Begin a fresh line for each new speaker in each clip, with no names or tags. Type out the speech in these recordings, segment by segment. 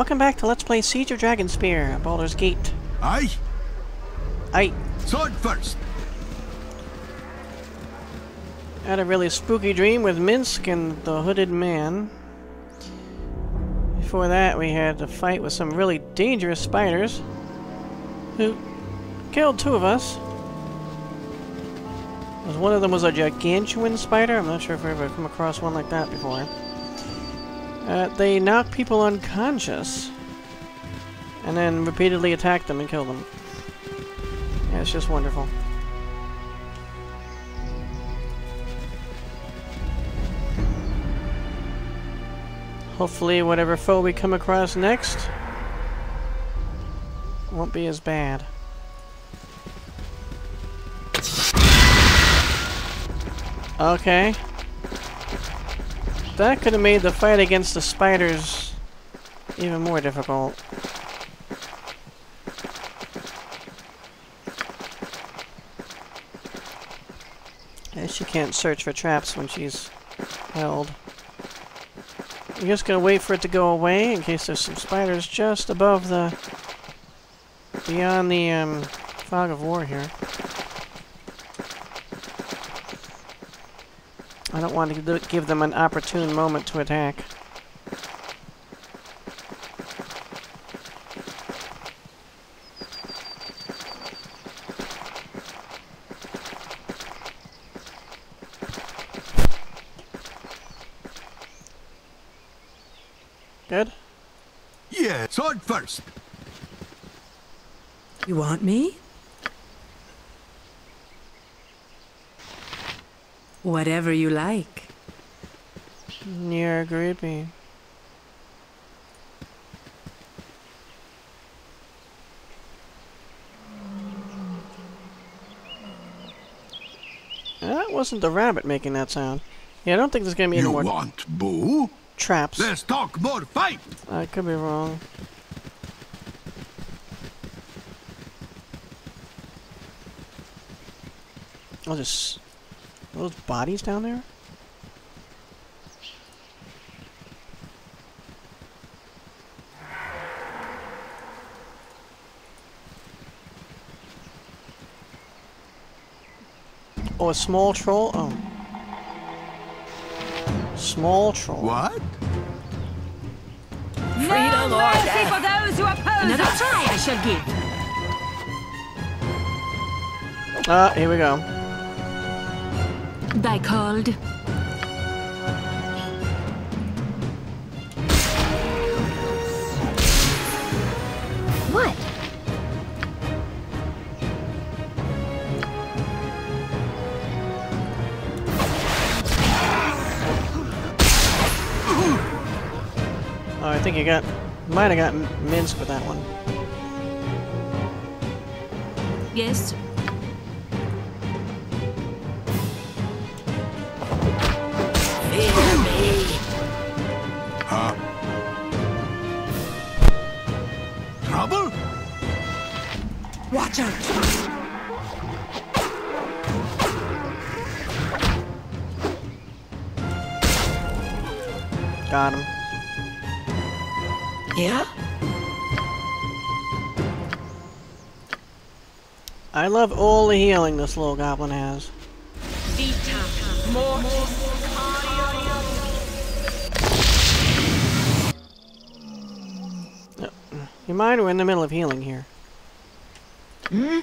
Welcome back to Let's Play Siege of Dragonspear, Baldur's Gate.
Aye,
I
sword first.
had a really spooky dream with Minsc and the Hooded Man. Before that, we had to fight with some really dangerous spiders who killed two of us. One of them was a gargantuan spider. I'm not sure if I've ever come across one like that before. Uh, they knock people unconscious and then repeatedly attack them and kill them. Yeah, it's just wonderful. Hopefully whatever foe we come across next won't be as bad. Okay. That could have made the fight against the spiders even more difficult. Guess she can't search for traps when she's held. I'm just gonna wait for it to go away in case there's some spiders just above the... beyond the um, fog of war here. I don't want to give them an opportune moment to attack. Good?
Yeah, sword first.
You want me? Whatever you like.
You're creepy. That wasn't the rabbit making that sound. Yeah, I don't think there's gonna be any
You
more
want boo?
traps.
Let's talk more fight.
I could be wrong. Oh, there's those bodies down there. Oh, a small troll. Oh, small troll.
What?
Freedom or mercy for those who oppose
Another
us.
try I shall give.
Ah, here we go.
Thy called.
What?
Oh, I think you got, might have got minced Minsc with that one.
Yes.
I love all the healing this little goblin has. You mind? We're in the middle of healing here. Hmm?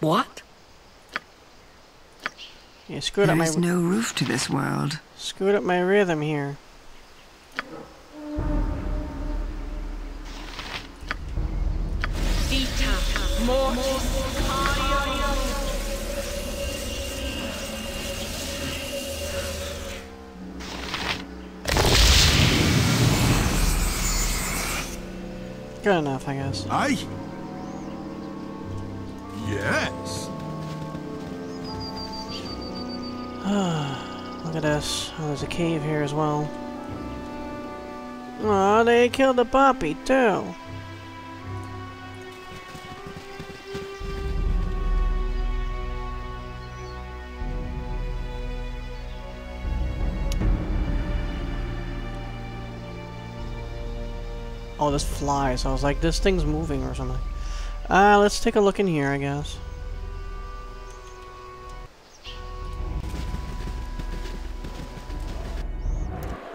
What?
You screwed up
There
my
is no roof to this world.
screwed up my rhythm here. Good enough, I guess.
Aye. Yes.
Look at this. Oh, there's a cave here as well. Oh, they killed the puppy, too. Oh, this flies. I was like, this thing's moving or something. Uh, let's take a look in here, I guess.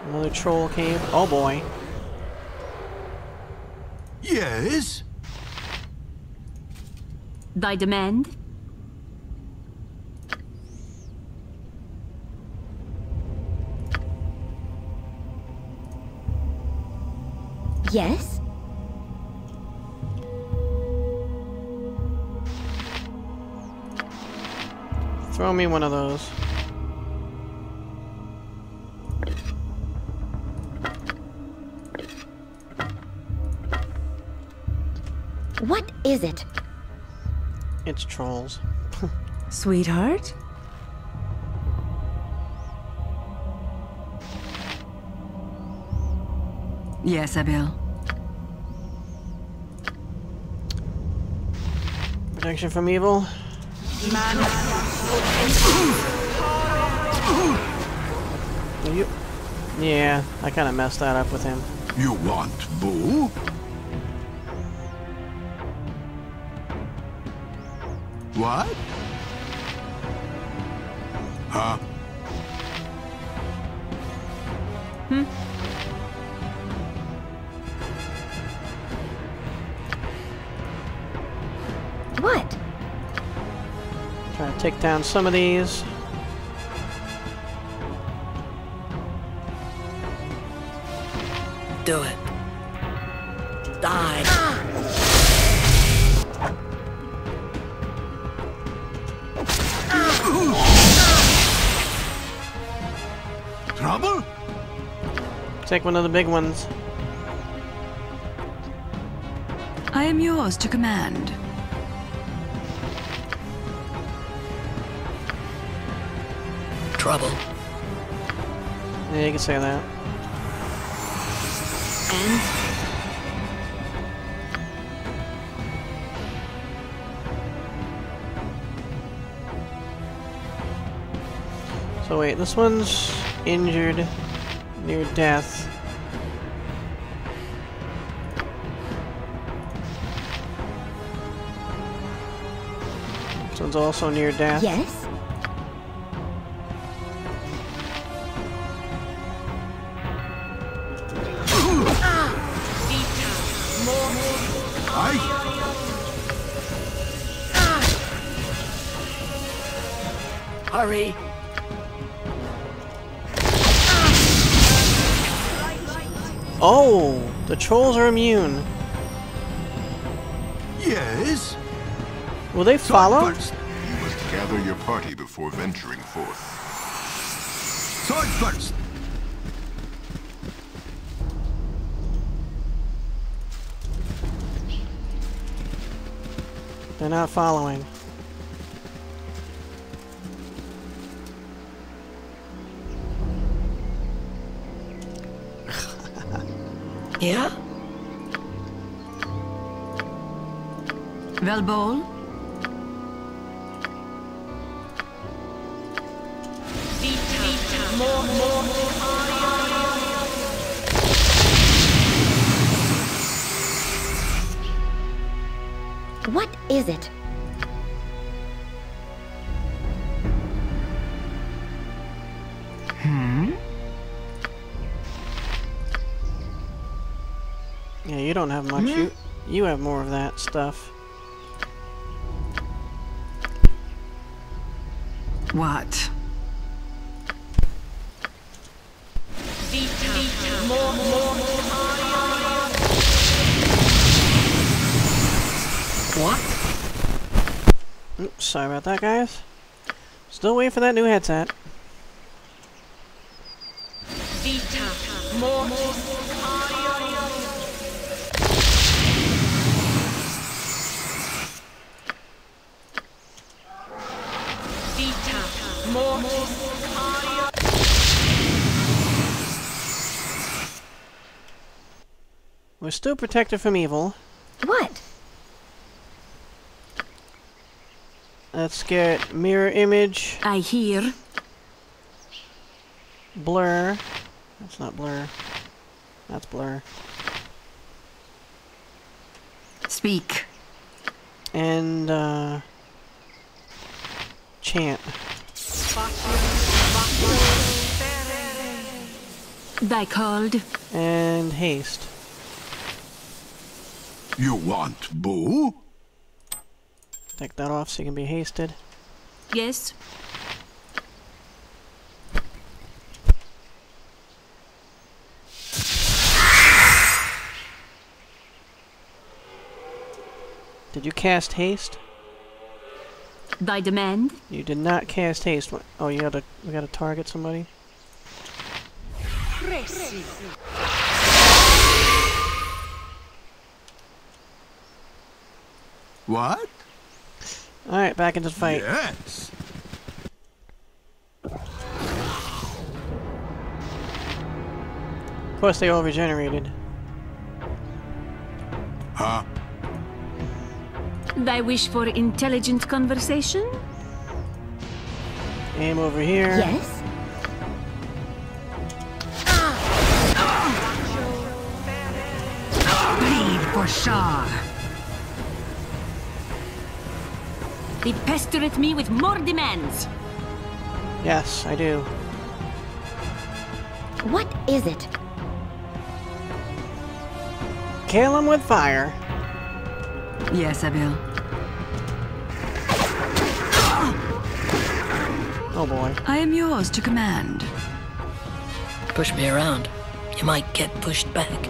Another troll cave. Oh boy.
Yes?
Thy demand?
Yes?
Throw me one of those.
What is it?
It's trolls.
Sweetheart?
Yes, Abil.
Protection from evil. Are you? Yeah, I kind of messed that up with him.
You want boo? What? Huh?
What?
Take down some of these.
Do it. Die.
Trouble?
Take one of the big ones.
I am yours to command.
Trouble.
Yeah, you can say that.
And
So wait, this one's injured near death. This one's also near death.
Yes?
Hurry.
Oh, the trolls are immune.
Yes?
Will they follow?
First.
You must gather your party before venturing forth.
Sword first.
They're not following.
Yeah?
Velbol?
What is it?
You don't have much. You you have more of that stuff.
What?
What?
Oops, sorry about that, guys. Still waiting for that new headset. We're still protected from evil.
What?
Let's get mirror image,
I hear.
blur. That's not blur. That's blur.
Speak.
And, uh... Chant.
Thy called.
And haste.
You want Boo?
Take that off so you can be hasted.
Yes.
Did you cast haste?
Thy demand.
You did not cast haste. Oh, you gotta, we gotta target somebody?
What?
Alright, back into the fight.
Yes.
Of course, they all regenerated.
Huh?
Thy wish for intelligent conversation?
Aim over here.
Yes? Ah. Ah.
Bleed for Shar. They pester at me with more demands.
Yes, I do.
What is it?
Kill him with fire.
Yes, I will.
Oh boy.
I am yours to command.
Push me around. You might get pushed back.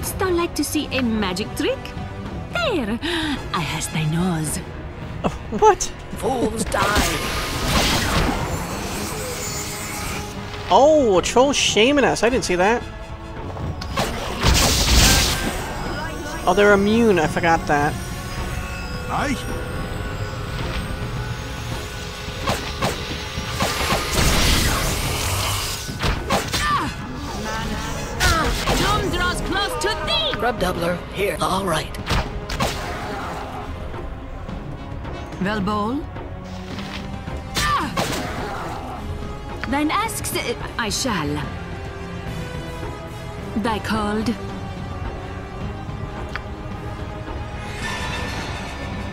Wouldst thou like to see a magic trick? There! I has thy nose.
Oh, What?
Fools die.
Oh, a troll shaming us. I didn't see that. Oh, they're immune. I forgot that.
Aye.
Doubler, here. All right.
Velbol? Thine asks, uh, I shall. Thy called?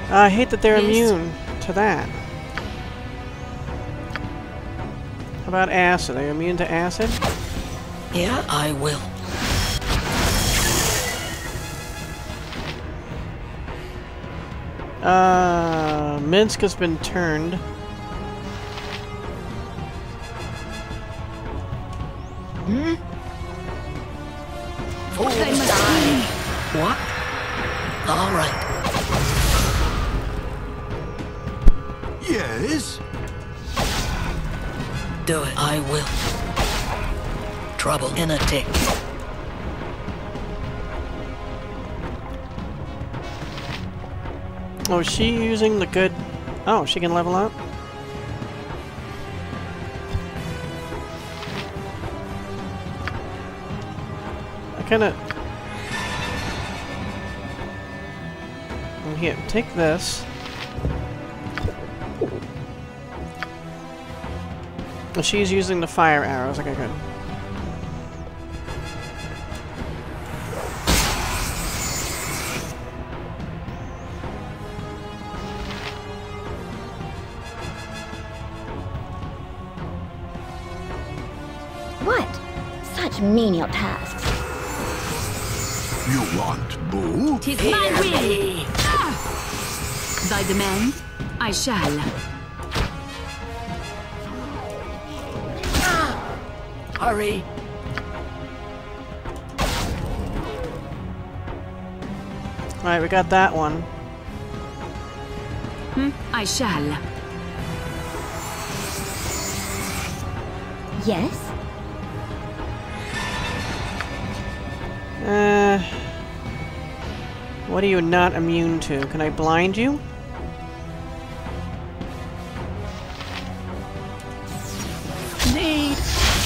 I hate that they're
Haste.
immune to that. How about acid? Are they immune to acid?
Yeah, I will.
Uh, Minsc has been turned.
Fools die. What? All right.
Yes.
Do it. I will. Trouble in a tick.
Oh, is she using the good... Oh, she can level up? I kinda... Here, take this. Oh, She's using the fire arrows. Okay, good.
What? Such menial tasks.
You want Boo?
Tis my will! Thy demand? I shall.
Hurry.
Alright, we got that one.
Hmm? I shall.
Yes?
What are you not immune to? Can I blind you? Need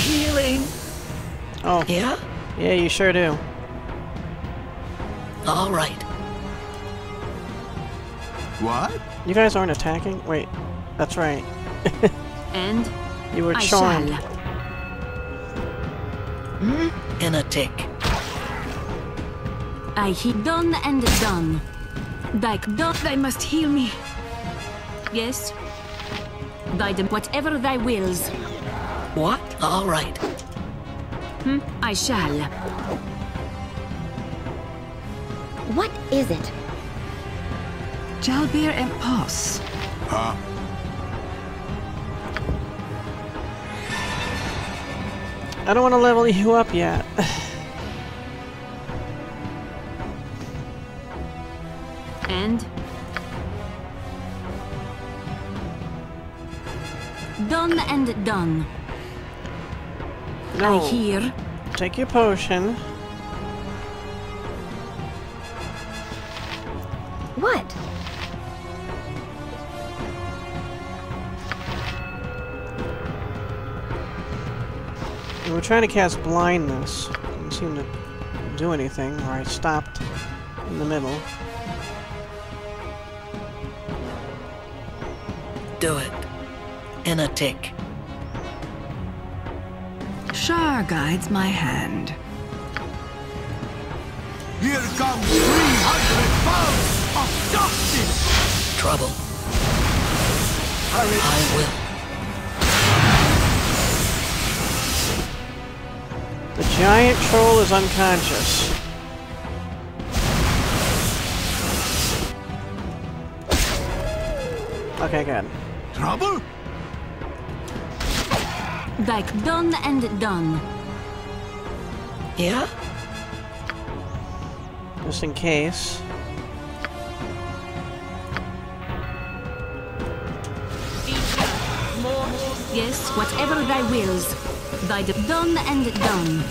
healing. Oh.
Yeah?
Yeah, you sure do.
All right.
What?
You guys aren't attacking? Wait, that's right.
and?
You were charmed.
Hmm?
In a tick.
I he done and done. Like done. They must heal me. Yes. Thy dem- whatever thy wills.
What? All right.
Hmm, I shall.
What is it?
Jalbir and Pos.
Huh?
I don't want to level you up yet.
and done.
no.
I oh. hear.
Take your potion.
What?
We were trying to cast blindness. Didn't seem to do anything, or I stopped in the middle.
Do it. In a tick.
Shar guides my hand.
Here comes 300 pounds of justice!
Trouble. I will.
The giant troll is unconscious. Okay, good.
Trouble?
Like done and done.
Yeah?
Just in case.
Yes, whatever thy wills. Thy done and done.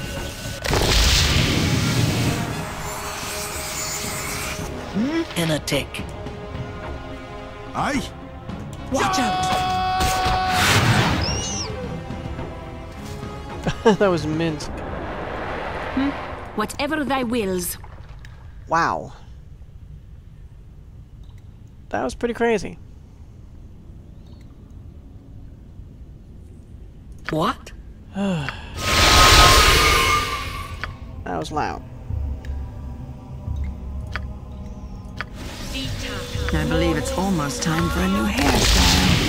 In a tick.
Aye?
Watch out!
that was mint. Hmm?
Whatever thy wills.
Wow. That was pretty crazy.
What?
That was loud.
I believe it's almost time for a new hairstyle.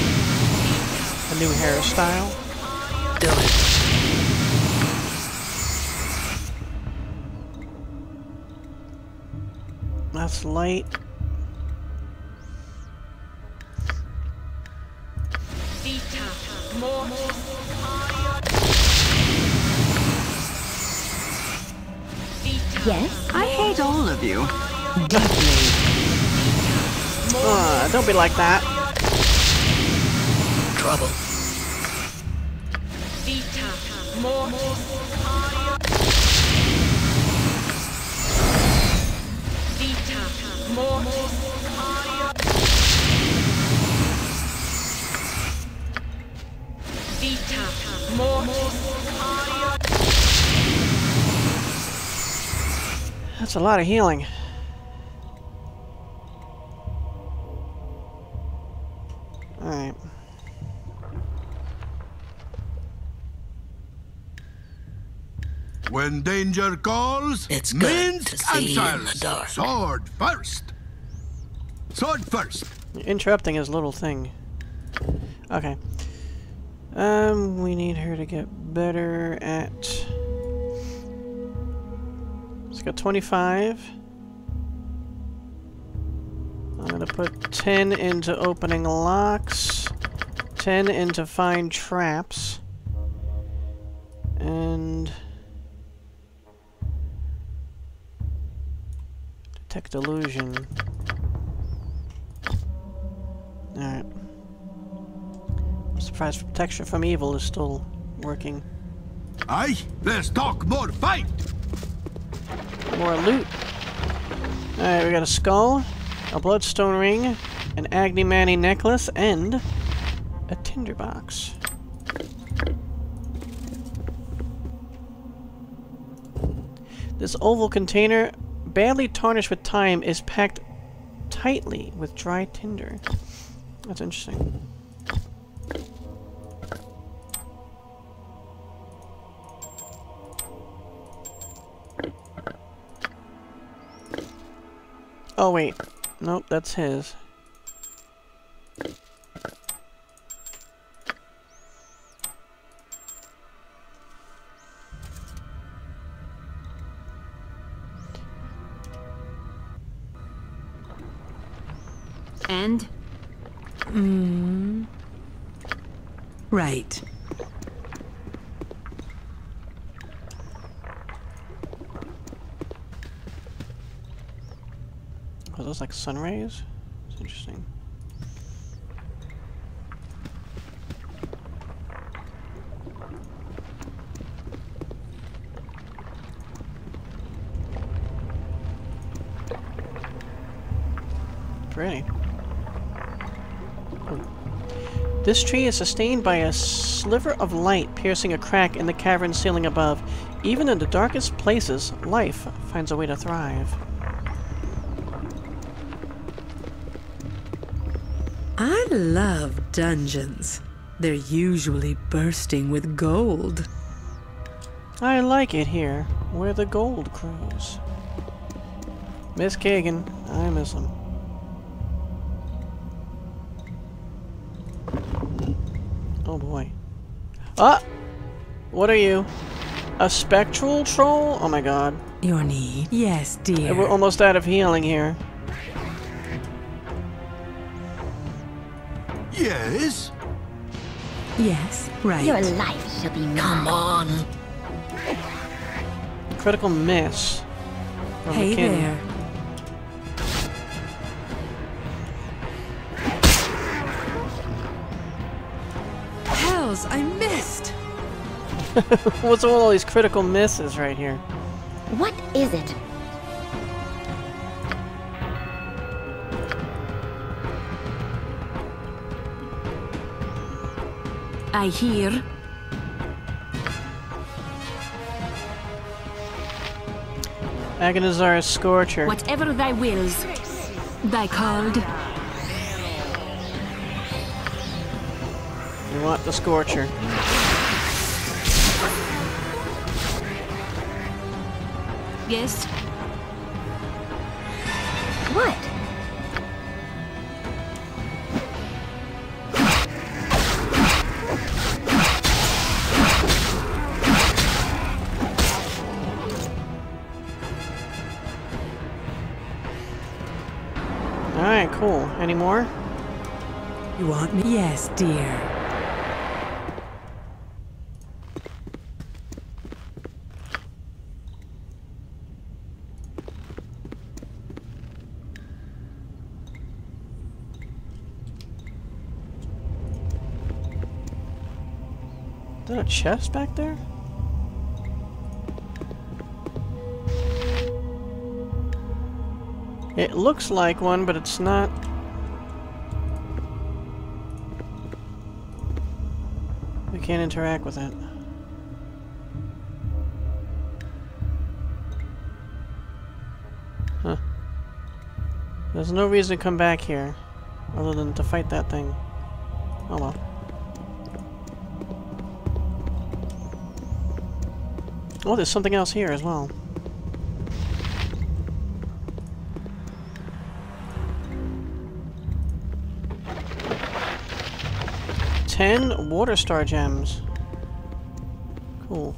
A new hairstyle.
Do it.
That's light.
Yes?
I hate all of you. Deeply.
Uh, don't be like that.
Trouble.
That's a lot of healing.
When danger calls,
It's good
Minsc
to see in the dark.
Sword first. Sword first.
You're interrupting his little thing. Okay. Um, we need her to get better at... She's got 25. I'm gonna put 10 into opening locks, 10 into find traps, Detect illusion. Alright. I'm surprised protection from evil is still working.
Aye? Let's talk more fight.
More loot. Alright, we got a skull, a bloodstone ring, an Agni Mani necklace, and a tinderbox. This oval container, badly tarnished with time, is packed tightly with dry tinder. That's interesting. Oh wait, nope, that's his.
And mm.
Right.
Are those like sun rays? It's interesting. Pretty. This tree is sustained by a sliver of light piercing a crack in the cavern ceiling above. Even in the darkest places, life finds a way to thrive.
I love dungeons. They're usually bursting with gold.
I like it here, where the gold grows. Miss Kagain, I miss him. Ah! What are you? A spectral troll? Oh my god.
Your need? Yes, dear.
We're almost out of healing here.
Yes?
Yes, right.
Your life shall be mine.
Come on.
Critical miss. from
Hey
McKinney.
there. Hells, I missed!
What's all these critical misses right here?
What is it?
I hear
Agannazar's Scorcher.
whatever thy wills. Thy called.
Want the Scorcher.
Yes,
there a chest back there? It looks like one, but it's not. We can't interact with it. Huh. There's no reason to come back here, other than to fight that thing. Oh well. Oh, there's something else here as well. Ten water star gems. Cool.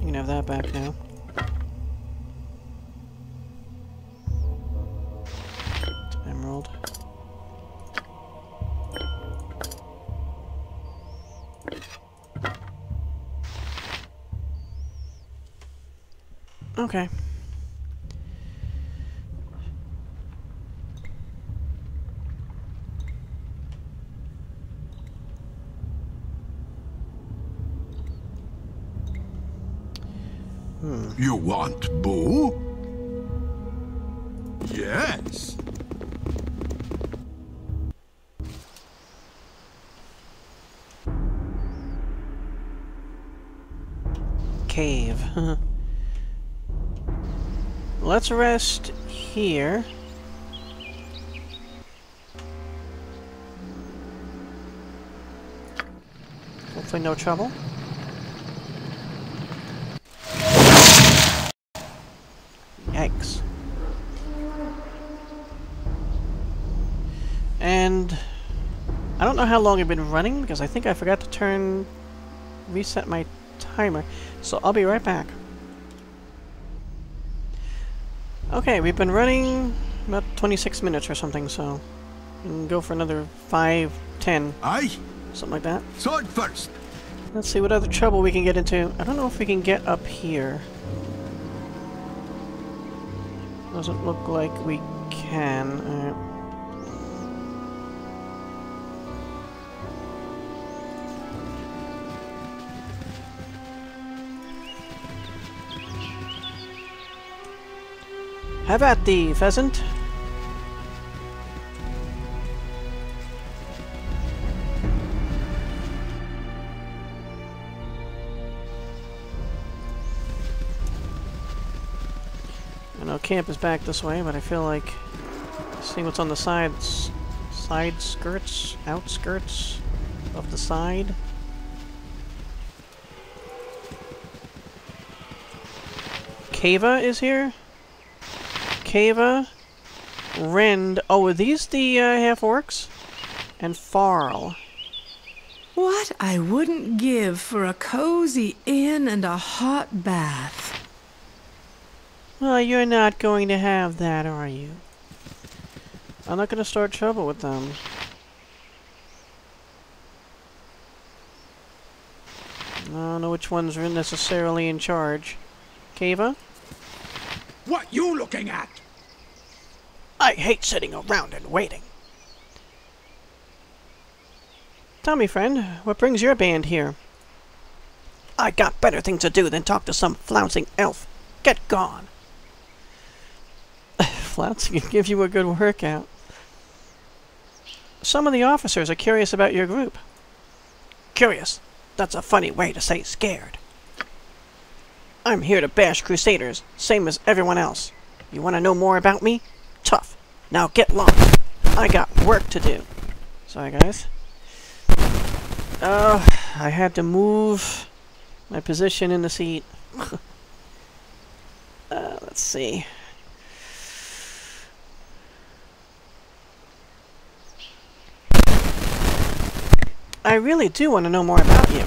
You can have that back now. Okay.
You want Boo?
Let's rest here. Hopefully no trouble. Yikes. And I don't know how long I've been running because I think I forgot to turn reset my timer. So I'll be right back. Okay, we've been running about 26 minutes or something, so we can go for another 5, 10,
Aye.
something like that.
Sword first.
Let's see what other trouble we can get into. I don't know if we can get up here. Doesn't look like we can. Uh, Have at thee, pheasant. I know camp is back this way, but I feel like seeing what's on the sides, side skirts, outskirts of the side. Kava is here. Kava, Rend. Oh, are these the uh, half orcs? And Farl.
What I wouldn't give for a cozy inn and a hot bath.
Well, you're not going to have that, are you? I'm not going to start trouble with them. I don't know which one's are necessarily in charge. Kava?
What you looking at?
I hate sitting around and waiting. Tell me, friend, what brings your band here? I got better things to do than talk to some flouncing elf. Get gone. Flouncing can give you a good workout. Some of the officers are curious about your group. Curious? That's a funny way to say scared. I'm here to bash Crusaders, same as everyone else. You want to know more about me? Tough. Now get lost. I got work to do. Sorry, guys. Oh, I had to move my position in the seat. uh, let's see. I really do want to know more about you.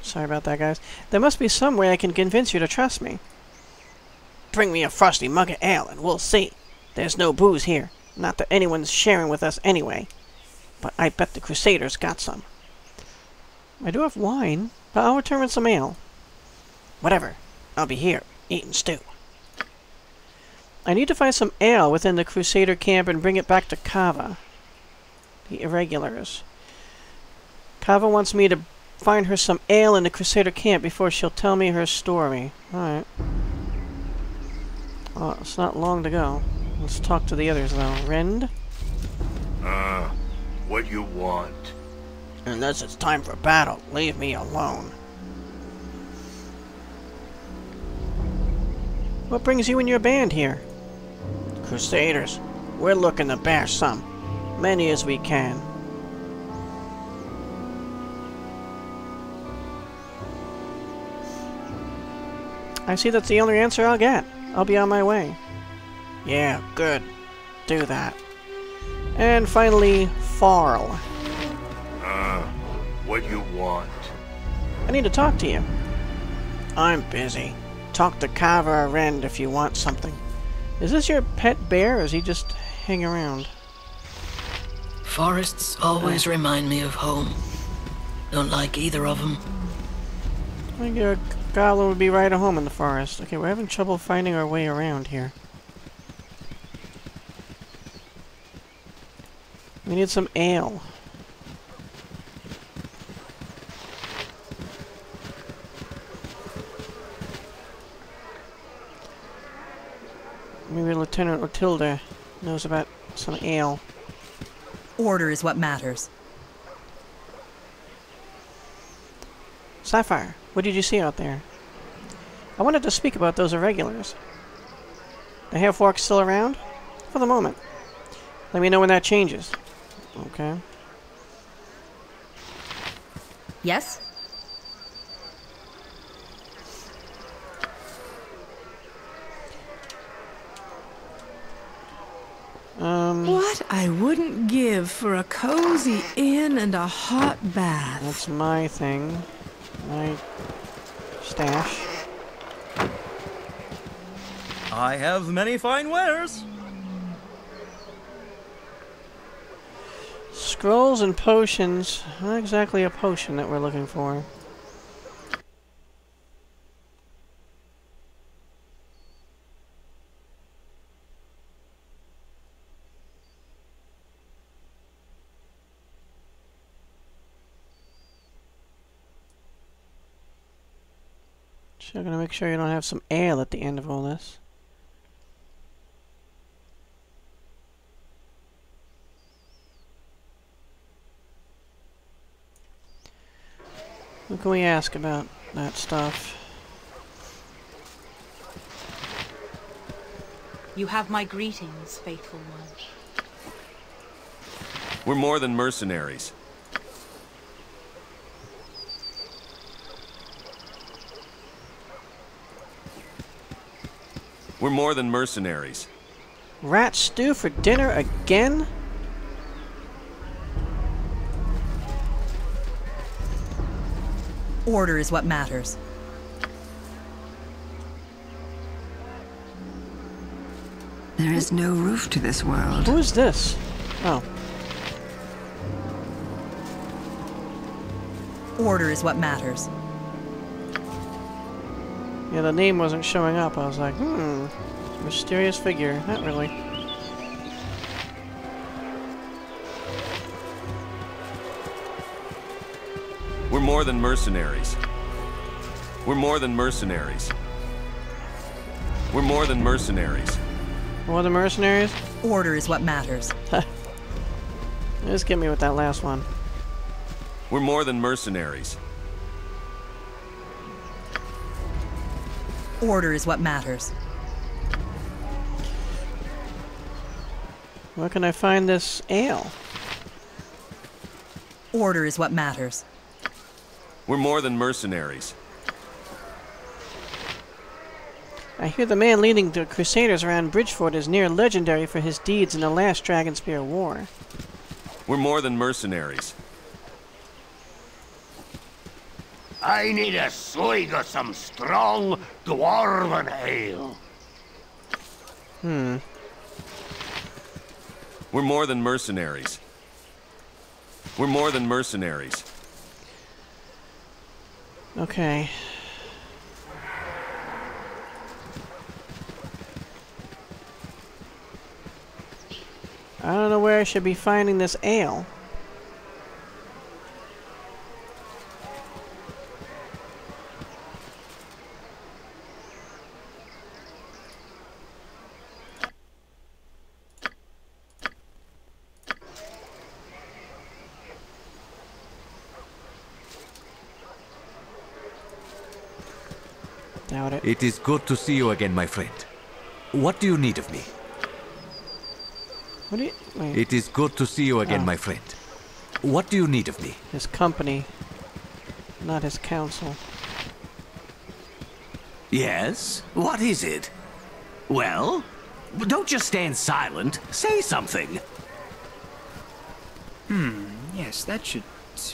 Sorry about that, guys. There must be some way I can convince you to trust me. Bring me a frosty mug of ale and we'll see. There's no booze here. Not that anyone's sharing with us anyway. But I bet the Crusaders got some. I do have wine, but I'll return with some ale. Whatever. I'll be here, eating stew. I need to find some ale within the Crusader camp and bring it back to Kava. The irregulars. Kava wants me to find her some ale in the Crusader camp before she'll tell me her story. Alright. Well, it's not long to go. Let's talk to the others, though. Rend?
Uh, what you want?
Unless it's time for battle, leave me alone. What brings you and your band here? Crusaders. We're looking to bash some. Many as we can. I see that's the only answer I'll get. I'll be on my way. Yeah, good. Do that. And finally, Farl.
Uh, what you want?
I need to talk to you. I'm busy. Talk to Kava or Rend if you want something. Is this your pet bear, or is he just hang around?
Forests always remind me of home. Don't like either of them.
I think a goblin would be right at home in the forest. Okay, we're having trouble finding our way around here. We need some ale. Maybe Lieutenant Matilda knows about some ale.
Order is what matters.
Sapphire, What did you see out there? I wanted to speak about those irregulars. The half-orcs still around? For the moment. Let me know when that changes. Okay.
Yes?
Um,
What I wouldn't give for a cozy inn and a hot bath.
that's my thing. My stash.
I have many fine wares.
Scrolls and potions. Not exactly a potion that we're looking for. So I'm gonna make sure you don't have some ale at the end of all this. What can we ask about that stuff?
You have my greetings, faithful one.
We're more than mercenaries. We're more than mercenaries.
Rat stew for dinner again?
Order is what matters.
There is no roof to this world.
Who is this? Oh,
Order is what matters.
Yeah, the name wasn't showing up. I was like, hmm, mysterious figure. Not really.
We're more than mercenaries. We're more than mercenaries. We're more than mercenaries.
More the mercenaries?
Order is what matters.
Just get me with that last one.
We're more than mercenaries.
Order is what matters.
Where can I find this ale?
Order is what matters.
We're more than mercenaries.
I hear the man leading the Crusaders around Bridgeford is near legendary for his deeds in the last Dragonspear War.
We're more than mercenaries.
I need a swig of some strong dwarven ale.
Hmm.
We're more than mercenaries. We're more than mercenaries.
Okay. I don't know where I should be finding this ale. Doubt it.
It is good to see you again, my friend. What do you need of me?
What do you... Wait.
It is good to see you again,
Oh.
my friend. What do you need of me?
His company, not his counsel.
Yes? What is it? Well? Don't just stand silent. Say something.
Hmm, yes, that should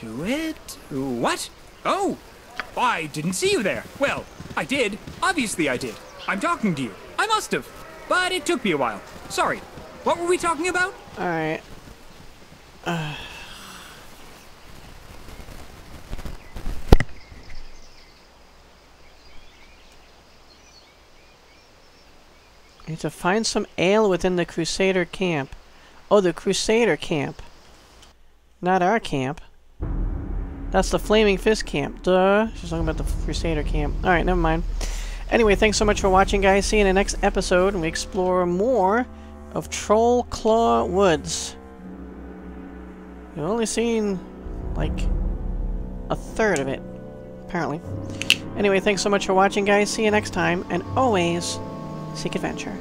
do it. What? Oh! I didn't see you there. Well, I did. Obviously I did. I'm talking to you. I must have. But it took me a while. Sorry. What were we talking about?
Alright. I need to find some ale within the Crusader camp. Oh, the Crusader camp. Not our camp. That's the Flaming Fist camp. Duh. She's talking about the Crusader camp. Alright, never mind. Anyway, thanks so much for watching, guys. See you in the next episode, and we explore more of Troll Claw Woods. You've only seen, like, a third of it, apparently. Anyway, thanks so much for watching, guys. See you next time, and always seek adventure.